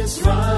this right.